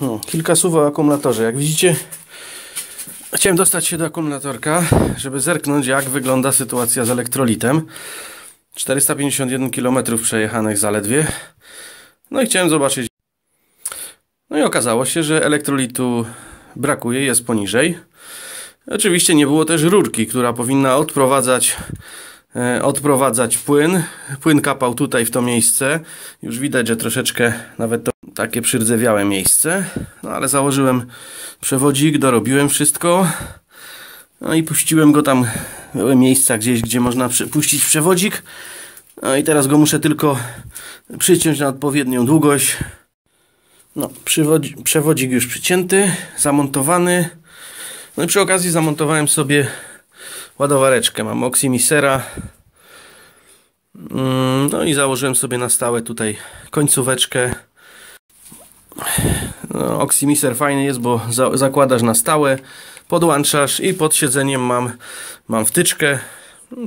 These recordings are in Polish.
Hmm, kilka słów o akumulatorze. Jak widzicie, chciałem dostać się do akumulatorka, żeby zerknąć, jak wygląda sytuacja z elektrolitem. 451 km przejechanych zaledwie. No i chciałem zobaczyć. No i okazało się, że elektrolitu brakuje, jest poniżej. Oczywiście nie było też rurki, która powinna odprowadzać, e, odprowadzać płyn. Płyn kapał tutaj w to miejsce. Już widać, że troszeczkę nawet to takie przyrdzewiałe miejsce. No ale założyłem przewodzik, dorobiłem wszystko. No i puściłem go tam. Były miejsca gdzieś, gdzie można puścić przewodzik. No i teraz go muszę tylko przyciąć na odpowiednią długość. No, przewodzik już przycięty, zamontowany. No i przy okazji zamontowałem sobie ładowareczkę. Mam Oximisera. Mm, no i założyłem sobie na stałe tutaj końcóweczkę. No, Oximiser fajny jest, bo za zakładasz na stałe, podłączasz i pod siedzeniem mam, mam wtyczkę.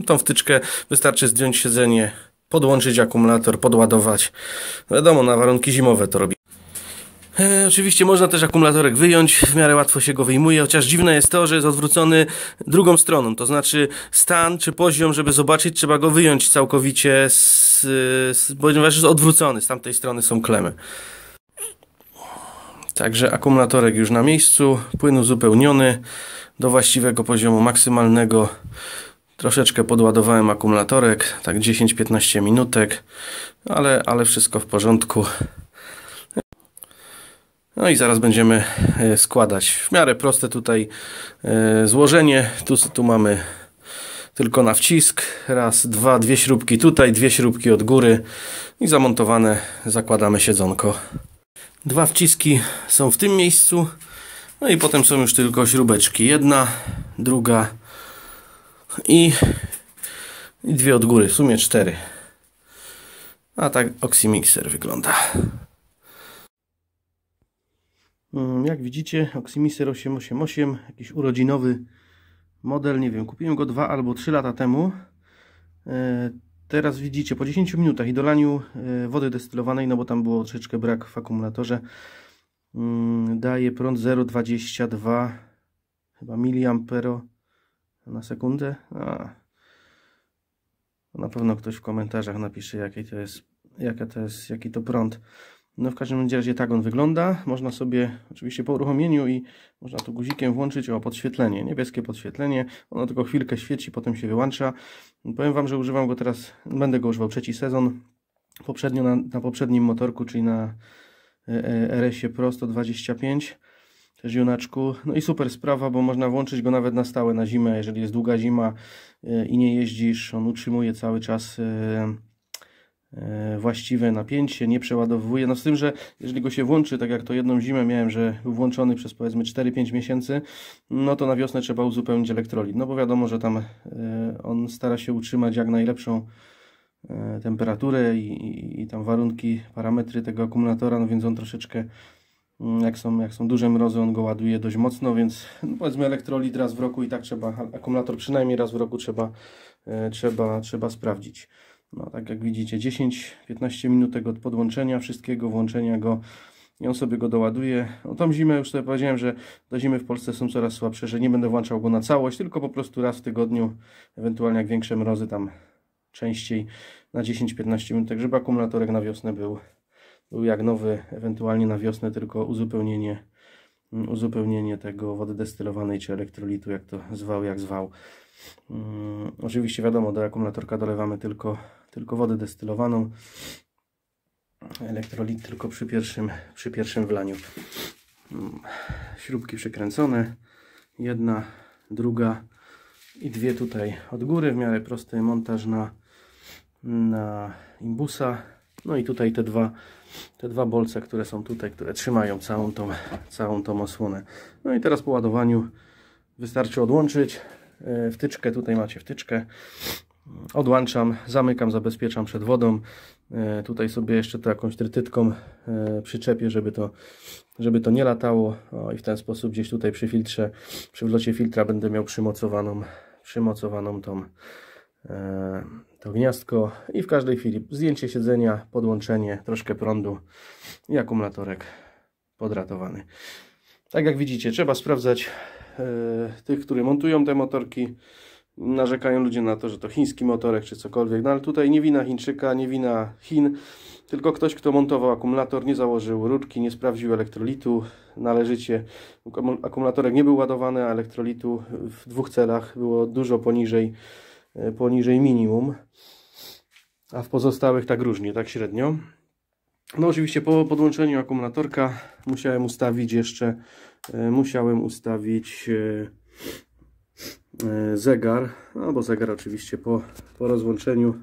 Tą wtyczkę wystarczy zdjąć siedzenie, podłączyć akumulator, podładować. Wiadomo, na warunki zimowe to robi. E, oczywiście można też akumulatorek wyjąć, w miarę łatwo się go wyjmuje, chociaż dziwne jest to, że jest odwrócony drugą stroną, to znaczy stan czy poziom, żeby zobaczyć, trzeba go wyjąć całkowicie, z, z, ponieważ jest odwrócony, z tamtej strony są klemy. Także akumulatorek już na miejscu, płyn uzupełniony do właściwego poziomu maksymalnego. Troszeczkę podładowałem akumulatorek, tak 10-15 minutek, ale, ale wszystko w porządku. No i zaraz będziemy e, składać. W miarę proste tutaj e, złożenie. Tu, tu mamy tylko na wcisk. Raz, dwa, dwie śrubki tutaj, dwie śrubki od góry i zamontowane zakładamy siedzonko. Dwa wciski są w tym miejscu. No i potem są już tylko śrubeczki. Jedna, druga i, i dwie od góry. W sumie cztery. A tak Oxymixer wygląda. Mm, jak widzicie, Oxymiser 888, jakiś urodzinowy model, nie wiem, kupiłem go dwa albo trzy lata temu. Teraz widzicie, po 10 minutach i dolaniu e, wody destylowanej, no bo tam było troszeczkę brak w akumulatorze, mm, daje prąd 0,22 chyba miliampero na sekundę. A, na pewno ktoś w komentarzach napisze, jaki to jest, jaka to jest, jaki to prąd. No w każdym razie tak on wygląda. Można sobie oczywiście po uruchomieniu i można tu guzikiem włączyć o podświetlenie, niebieskie podświetlenie. Ono tylko chwilkę świeci, potem się wyłącza. Powiem Wam, że używam go teraz, będę go używał trzeci sezon. Poprzednio na, na poprzednim motorku, czyli na e, e, RS-ie Pro 125 też junaczku. No i super sprawa, bo można włączyć go nawet na stałe na zimę, jeżeli jest długa zima e, i nie jeździsz, on utrzymuje cały czas właściwe napięcie, nie przeładowuje. No z tym, że jeżeli go się włączy, tak jak to jedną zimę miałem, że był włączony przez powiedzmy 4-5 miesięcy, no to na wiosnę trzeba uzupełnić elektrolit. No bo wiadomo, że tam e, on stara się utrzymać jak najlepszą e, temperaturę i, i, i tam warunki, parametry tego akumulatora, no więc on troszeczkę mm, jak są, jak są duże mrozy, on go ładuje dość mocno, więc no powiedzmy elektrolit raz w roku i tak trzeba, akumulator przynajmniej raz w roku trzeba, trzeba, trzeba sprawdzić. No tak jak widzicie 10-15 minutek od podłączenia wszystkiego, włączenia go i on sobie go doładuje. No tą zimę już sobie powiedziałem, że do zimy w Polsce są coraz słabsze, że nie będę włączał go na całość, tylko po prostu raz w tygodniu, ewentualnie jak większe mrozy tam częściej na 10-15 minut, tak żeby akumulatorek na wiosnę był, był jak nowy, ewentualnie na wiosnę tylko uzupełnienie uzupełnienie tego wody destylowanej czy elektrolitu, jak to zwał, jak zwał. Um, oczywiście wiadomo, do akumulatorka dolewamy tylko, tylko wodę destylowaną. Elektrolit tylko przy pierwszym, przy pierwszym wlaniu. Um, śrubki przykręcone. Jedna, druga i dwie tutaj od góry. W miarę prosty montaż na, na imbusa. No i tutaj te dwa, te dwa bolce, które są tutaj, które trzymają całą tą, całą tą osłonę. No i teraz po ładowaniu wystarczy odłączyć e, wtyczkę. Tutaj macie wtyczkę. Odłączam, zamykam, zabezpieczam przed wodą. E, tutaj sobie jeszcze to jakąś trytytką e, przyczepię, żeby to, żeby to nie latało. O, I w ten sposób gdzieś tutaj przy filtrze, przy wlocie filtra będę miał przymocowaną, przymocowaną tą to gniazdko i w każdej chwili zdjęcie siedzenia, podłączenie, troszkę prądu i akumulatorek podratowany. Tak jak widzicie, trzeba sprawdzać e, tych, którzy montują te motorki. Narzekają ludzie na to, że to chiński motorek czy cokolwiek. No ale tutaj nie wina Chińczyka, nie wina Chin, tylko ktoś, kto montował akumulator, nie założył rurki, nie sprawdził elektrolitu należycie. Akumulatorek nie był ładowany, a elektrolitu w dwóch celach było dużo poniżej, poniżej minimum, a w pozostałych tak różnie, tak średnio. No oczywiście po podłączeniu akumulatorka musiałem ustawić jeszcze, e, musiałem ustawić e, e, zegar, no bo zegar oczywiście po, po rozłączeniu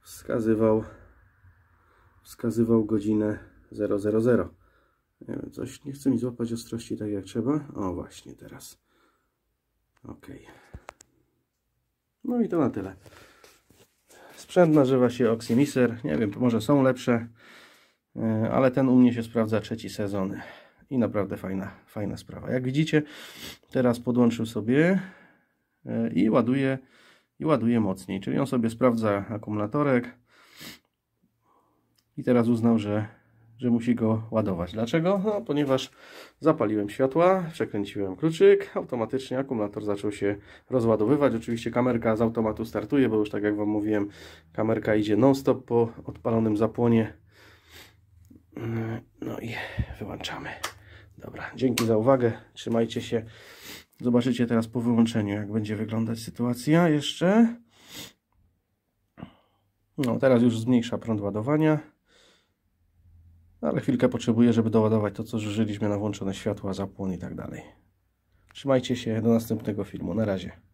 wskazywał wskazywał godzinę 000. Nie wiem, coś nie chce mi złapać ostrości tak jak trzeba. O właśnie teraz. Ok. No i to na tyle. Sprzęt nazywa się Oxymiser. Nie wiem, może są lepsze. E, ale ten u mnie się sprawdza trzeci sezon i naprawdę fajna, fajna sprawa. Jak widzicie, teraz podłączył sobie e, i ładuje, i ładuje mocniej, czyli on sobie sprawdza akumulatorek i teraz uznał, że, że musi go ładować. Dlaczego? No, ponieważ zapaliłem światła, przekręciłem kluczyk, automatycznie akumulator zaczął się rozładowywać. Oczywiście kamerka z automatu startuje, bo już tak jak Wam mówiłem, kamerka idzie non-stop po odpalonym zapłonie no i wyłączamy. Dobra, dzięki za uwagę. Trzymajcie się. Zobaczycie teraz po wyłączeniu, jak będzie wyglądać sytuacja jeszcze. No, teraz już zmniejsza prąd ładowania. Ale chwilkę potrzebuję, żeby doładować to, co zużyliśmy na włączone światła, zapłon i tak dalej. Trzymajcie się, do następnego filmu. Na razie.